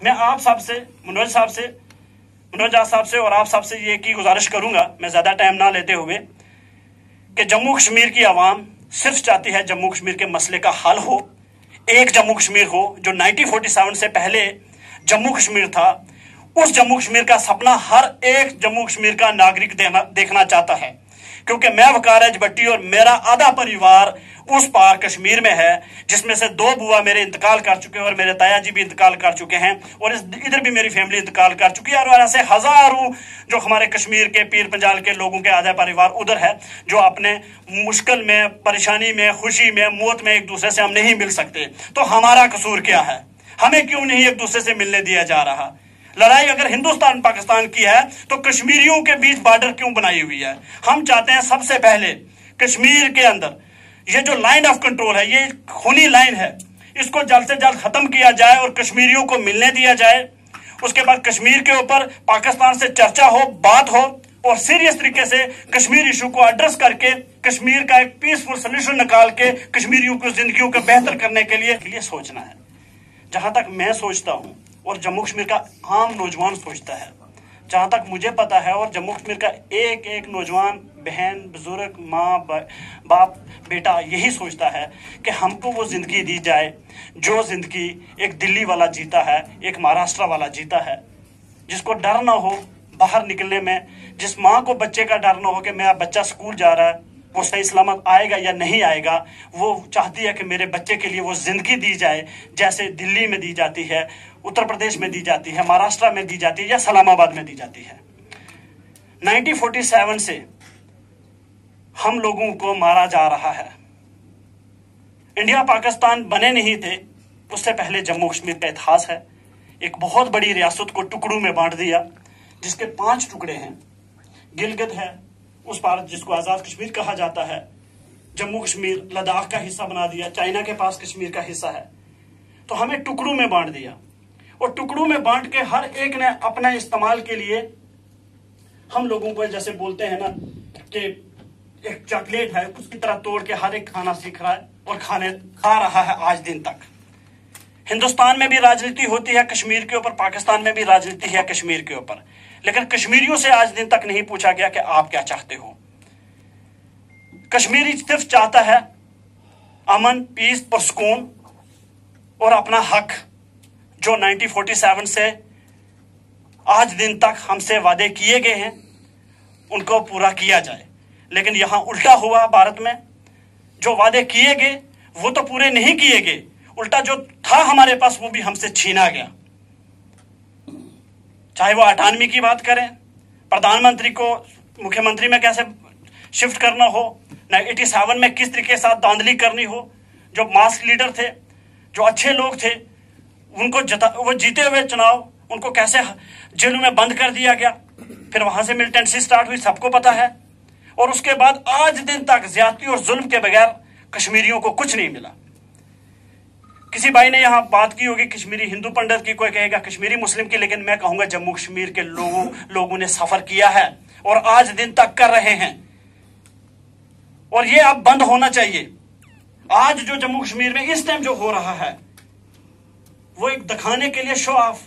मैं आप साहब से, मनोज साहब से, मनोज आज साहब से और आप साहब से ये की गुजारिश करूँगा, मैं ज़्यादा टाइम ना लेते हुए, कि जम्मू कश्मीर की आवाम सिर्फ़ चाहती है जम्मू कश्मीर के मसले का हल हो, एक जम्मू कश्मीर हो, जो 1947 से पहले जम्मू कश्मीर था, उस जम्मू कश्मीर का सपना हर एक जम्मू कश्मीर का नागरिक देखना चाहता है। क्योंकि मैं वकार भट्टी और मेरा आधा परिवार उस पार कश्मीर में है, जिसमें से दो बुआ मेरे इंतकाल कर चुके हैं और मेरे ताया जी भी इंतकाल कर चुके हैं और इस, इधर भी मेरी फैमिली इंतकाल कर चुकी है। और ऐसे हज़ारों जो हमारे कश्मीर के, पीर पंजाल के लोगों के आधा परिवार उधर है, जो अपने मुश्किल में, परेशानी में, खुशी में, मौत में एक दूसरे से हम नहीं मिल सकते। तो हमारा कसूर क्या है? हमें क्यों नहीं एक दूसरे से मिलने दिया जा रहा? लड़ाई अगर हिंदुस्तान पाकिस्तान की है तो कश्मीरियों के बीच बॉर्डर क्यों बनाई हुई है? हम चाहते हैं सबसे पहले कश्मीर के अंदर ये जो लाइन ऑफ़ कंट्रोल है ये खूनी लाइन है इसको जल्द से जल्द खत्म किया जाए और कश्मीरियों को मिलने दिया जाए। उसके बाद कश्मीर के ऊपर पाकिस्तान से चर्चा हो बात हो और सीरियस तरीके से कश्मीर इशू को एड्रेस करके कश्मीर का एक पीसफुल सोल्यूशन निकाल के कश्मीरियों की ज़िंदगी को बेहतर करने के लिए, के लिए सोचना है। जहाँ तक मैं सोचता हूँ और जम्मू कश्मीर का आम नौजवान सोचता है। जहाँ तक मुझे पता है, और जम्मू कश्मीर का एक एक नौजवान, बहन, बुज़ुर्ग, माँ बाप, बेटा यही सोचता है कि हमको वो ज़िंदगी दी जाए, जो ज़िंदगी एक दिल्ली वाला जीता है, एक महाराष्ट्र वाला जीता है। जिसको डर ना हो बाहर निकलने में, जिस माँ को बच्चे का डर ना हो कि मेरा बच्चा स्कूल जा रहा है वो सही सलामत आएगा या नहीं आएगा, वो चाहती है कि मेरे बच्चे के लिए वो ज़िंदगी दी जाए, जैसे दिल्ली में दी जाती है, उत्तर प्रदेश में दी जाती है, महाराष्ट्र में दी जाती है या सलामाबाद में दी जाती है। 1947 से हम लोगों को मारा जा रहा है। इंडिया पाकिस्तान बने नहीं थे, उससे पहले जम्मू कश्मीर का इतिहास है। एक बहुत बड़ी रियासत को टुकड़ों में बांट दिया, जिसके पाँच टुकड़े हैं। गिलगित है उस भारत जिसको आज़ाद कश्मीर कहा जाता है। जम्मू कश्मीर, लद्दाख का हिस्सा बना दिया, चाइना के पास कश्मीर का हिस्सा है। तो हमें टुकड़ों में बांट दिया। और टुकड़ों में बांट के हर एक ने अपने इस्तेमाल के लिए हम लोगों को जैसे बोलते हैं ना कि एक चॉकलेट है, उसकी तरह तोड़ के हर एक खाना सीख रहा है और खाने, खा रहा है आज दिन तक। हिंदुस्तान में भी राजनीति होती है, कश्मीर के ऊपर, पाकिस्तान में भी राजनीति है कश्मीर के ऊपर। लेकिन कश्मीरियों से आज दिन तक नहीं पूछा गया कि आप क्या चाहते हो। कश्मीरी सिर्फ़ चाहता है अमन, पीस सुकून और अपना हक, जो 1947 से आज दिन तक हमसे वादे किए गए हैं, उनको पूरा किया जाए। लेकिन यहाँ उल्टा हुआ भारत में, जो वादे किए गए, वो तो पूरे नहीं किए गए। उल्टा जो था हमारे पास, वो भी हमसे छीना गया। चाहे वो अटानवी की बात करें, प्रधानमंत्री को मुख्यमंत्री में कैसे शिफ्ट करना हो, ना एटी सेवन में किस तरीके साथ धांधली करनी हो, जो मास्क लीडर थे, जो अच्छे लोग थे, उनको जता, वो जीते हुए चुनाव, उनको कैसे जेलों में बंद कर दिया गया, फिर वहाँ से मिलिटेंसी स्टार्ट हुई, सबको पता है। और उसके बाद आज दिन तक ज्यादती और जुल्म के बगैर कश्मीरियों को कुछ नहीं मिला। किसी भाई ने यहाँ बात की होगी कश्मीरी हिंदू पंडित की, कोई कहेगा कश्मीरी मुस्लिम की, लेकिन मैं कहूँगा जम्मू कश्मीर के लोगों लोगों ने सफ़र किया है और आज दिन तक कर रहे हैं। और ये अब बंद होना चाहिए। आज जो जम्मू कश्मीर में इस टाइम जो हो रहा है, वो एक दिखाने के लिए शो ऑफ़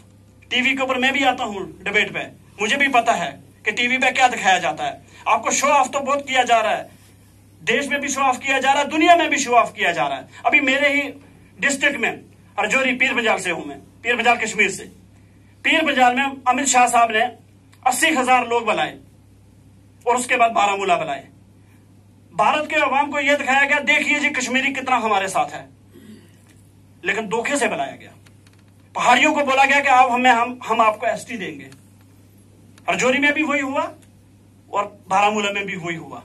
टीवी के ऊपर मैं भी आता हूँ डिबेट पे। मुझे भी पता है कि टीवी पे क्या दिखाया जाता है। आपको शो ऑफ़ तो बहुत किया जा रहा है। देश में भी शो ऑफ़ किया जा रहा है, दुनिया में भी शो ऑफ़ किया जा रहा है। अभी मेरे ही डिस्ट्रिक्ट में अर्जोरी पीर बजाल से हूँ मैं, पीर बाज़ार कश्मीर से। पीर बाज़ार में अमित शाह साहब ने अस्सी हज़ार लोग बुलाए और उसके बाद बारामूला बुलाए भारत के अवाम को यह दिखाया गया, देखिए जी कश्मीरी कितना हमारे साथ है। लेकिन धोखे से बुलाया गया। पहाड़ियों को बोला गया कि आप हमें, हम हम आपको एसटी देंगे। अर्जोरी में भी वही हुआ, और बारामूला में भी वही हुआ।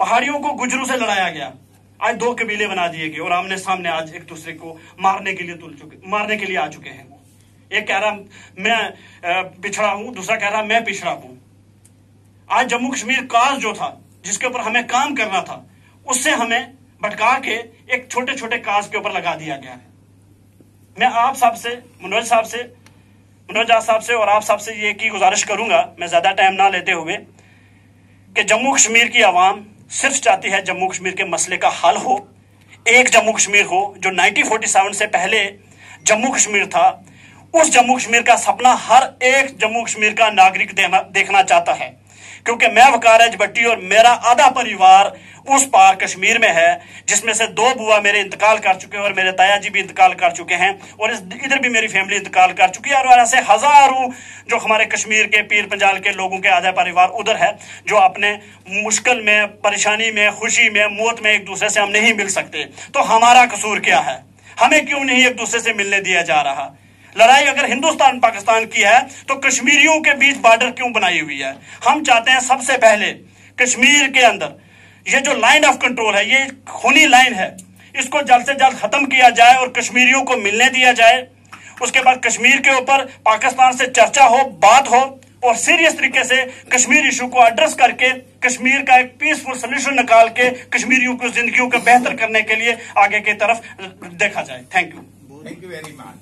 पहाड़ियों को गुजरू से लड़ाया गया। आज दो कबीले बना दिए गए और आमने सामने आज एक दूसरे को मारने के लिए तुल चुके, मारने के लिए आ चुके हैं एक कह रहा, मैं पिछड़ा हूँ, दूसरा कह रहा, मैं पिछड़ा हूँ। आज जम्मू कश्मीर काज जो था, जिसके ऊपर हमें काम करना था, उससे हमें भटका के एक छोटे छोटे काज के ऊपर लगा दिया गया है। मैं आप साहब से, मनोज साहब से, मनोज साहब से और आप साहब से ये की गुजारिश करूँगा, मैं ज़्यादा टाइम ना लेते हुए, कि जम्मू कश्मीर की आवाम सिर्फ़ चाहती है जम्मू कश्मीर के मसले का हल हो। एक जम्मू कश्मीर हो जो 1947 से पहले जम्मू कश्मीर था, उस जम्मू कश्मीर का सपना हर एक जम्मू कश्मीर का नागरिक देखना चाहता है। क्योंकि मैं वकार भट्टी और मेरा आधा परिवार उस पार कश्मीर में है, जिसमें से दो बुआ मेरे इंतकाल कर चुके हैं और मेरे ताया जी भी इंतकाल कर चुके हैं और इस इधर भी मेरी फैमिली इंतकाल कर चुकी है। और ऐसे हज़ारों जो हमारे कश्मीर के, पीर पंजाल के लोगों के आधा परिवार उधर है, जो अपने मुश्किल में, परेशानी में, खुशी में, मौत में एक दूसरे से हम नहीं मिल सकते। तो हमारा कसूर क्या है? हमें क्यों नहीं एक दूसरे से मिलने दिया जा रहा? लड़ाई अगर हिंदुस्तान, पाकिस्तान की है तो कश्मीरियों के बीच बॉर्डर क्यों बनाई हुई है? हम चाहते हैं सबसे पहले कश्मीर के अंदर, ये जो लाइन ऑफ़ कंट्रोल है, ये खूनी लाइन है, इसको जल्द से जल्द खत्म किया जाए और कश्मीरियों को मिलने दिया जाए। उसके बाद कश्मीर के ऊपर पाकिस्तान से चर्चा हो, बात हो, और सीरियस तरीके से कश्मीर इशू को एड्रेस करके कश्मीर का एक पीसफुल सोल्यूशन निकाल के कश्मीरियों की ज़िंदगी को बेहतर करने के लिए आगे की तरफ़ देखा जाए। Thank you thank you very much